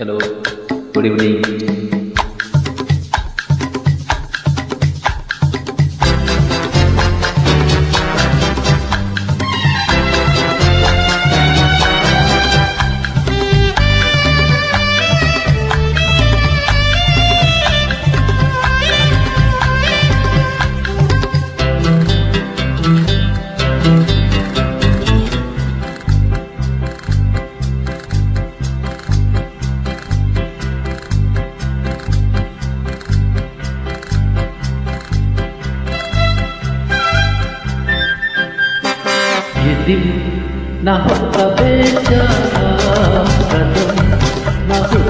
Hello good evening ये दिल ना होता बेचारा कदम ना होते आवारा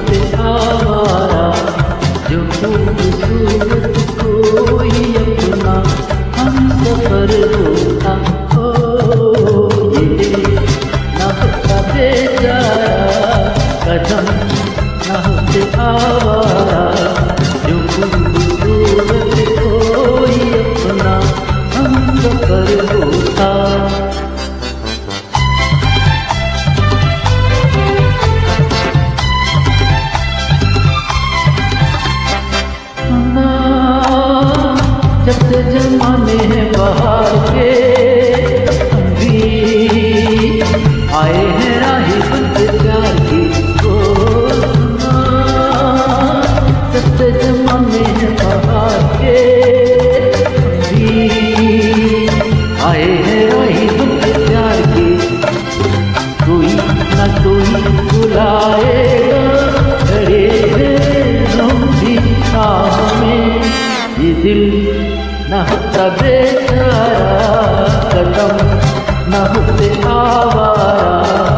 जब से जमाने हैं बाहर के आए हैं राही बनते प्यार की ओ सुना। जब जमाने हैं बाहर के आए हैं राही बनते प्यार की कोई ना कोई बुलाएगा। में। ये दिल न होता कदम न आवारा।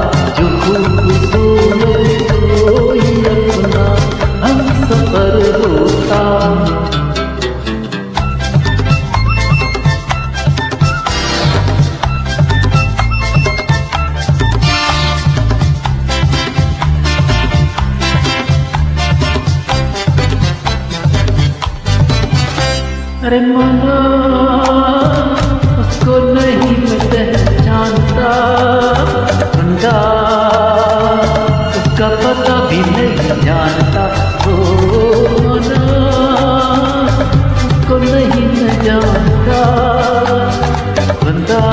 अरे मना, उसको नहीं मैं पहचानता। बंदा उसका पता भी नहीं जानता। ओ, मना, उसको नहीं मैं जानता। बंदा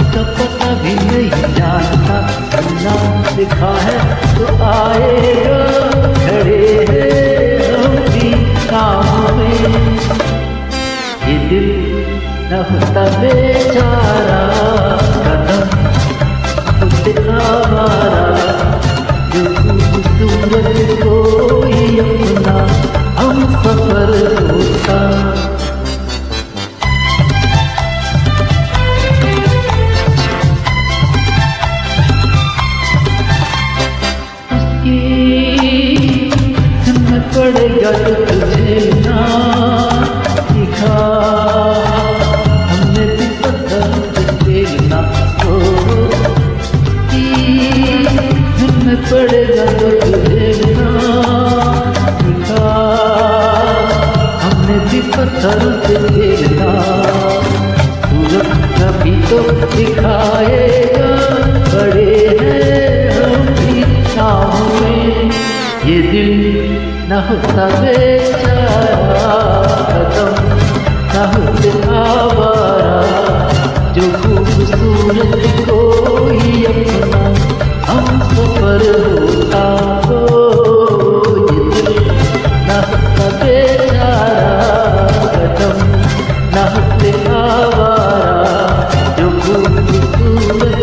उसका पता भी नहीं जानता। ना लिखा है तो आएगा, खड़े हैं। न होता बेचारा कदम होते आवारा जो खूबसूरत कोई अपना, हम सफ़र होता। पड़ेगा तो तुझे पत्थर से खेलना सूरज कभी तो दिखाएगा बड़े हैं ये दिल न होता बेचारा कदम न जो कदम न